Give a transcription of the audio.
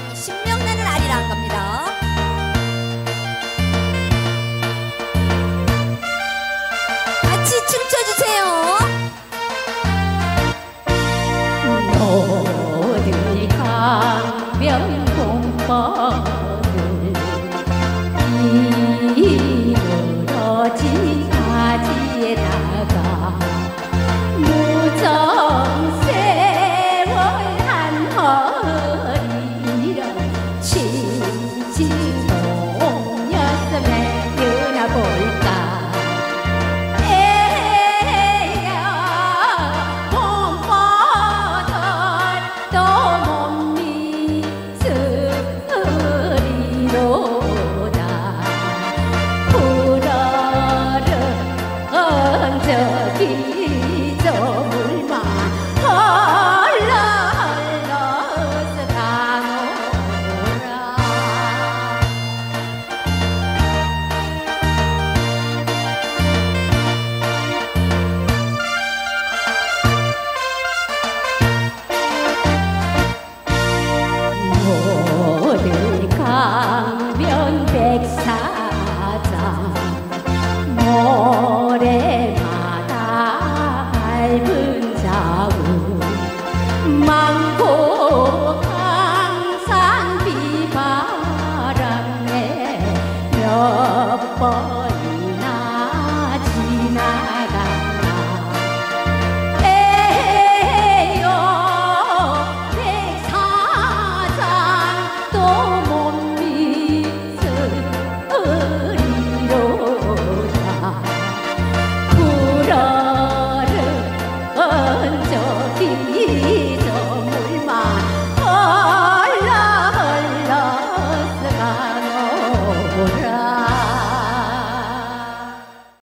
하면 신명나는 아리랑 겁니다. 같이 춤춰주세요. 모든 강변 공방 ahora.